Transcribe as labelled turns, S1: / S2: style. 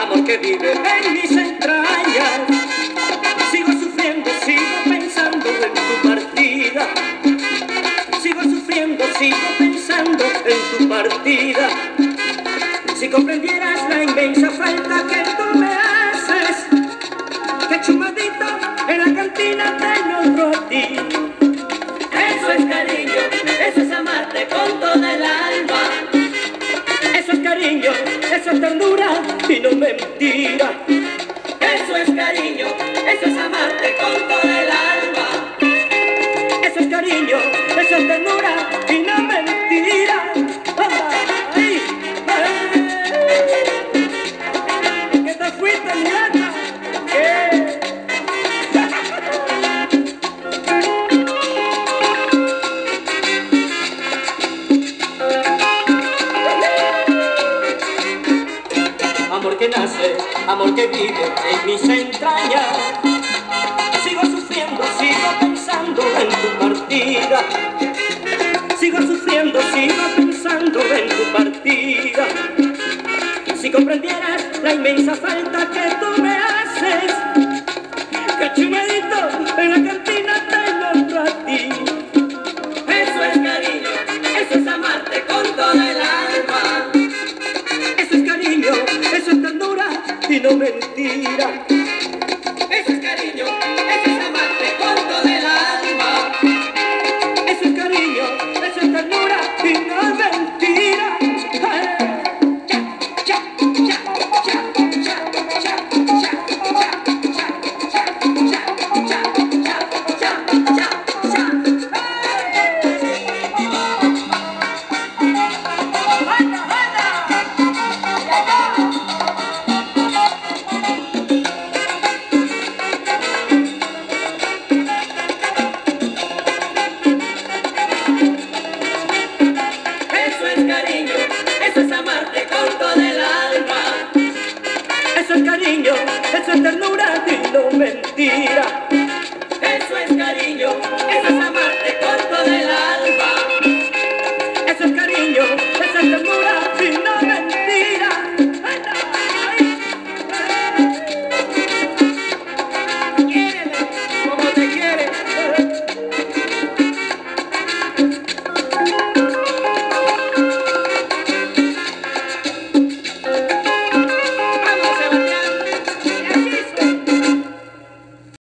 S1: amor que vive en mis entrañas. Sigo sufriendo, sigo pensando en tu partida. Sigo sufriendo, sigo pensando en tu partida. Si comprendieras la inmensa falta que tú me haces, que chumadito en la cantina te honro a.
S2: Eso es cariño.
S1: Cariño, eso es ternura y no mentira.
S2: Eso es cariño, eso es amarte
S1: Amor que nace, amor que vive en mis entrañas. Sigo sufriendo, sigo pensando en tu partida. Sigo sufriendo, sigo pensando en tu partida. Si comprendieras la inmensa falta sino mentira. mentira.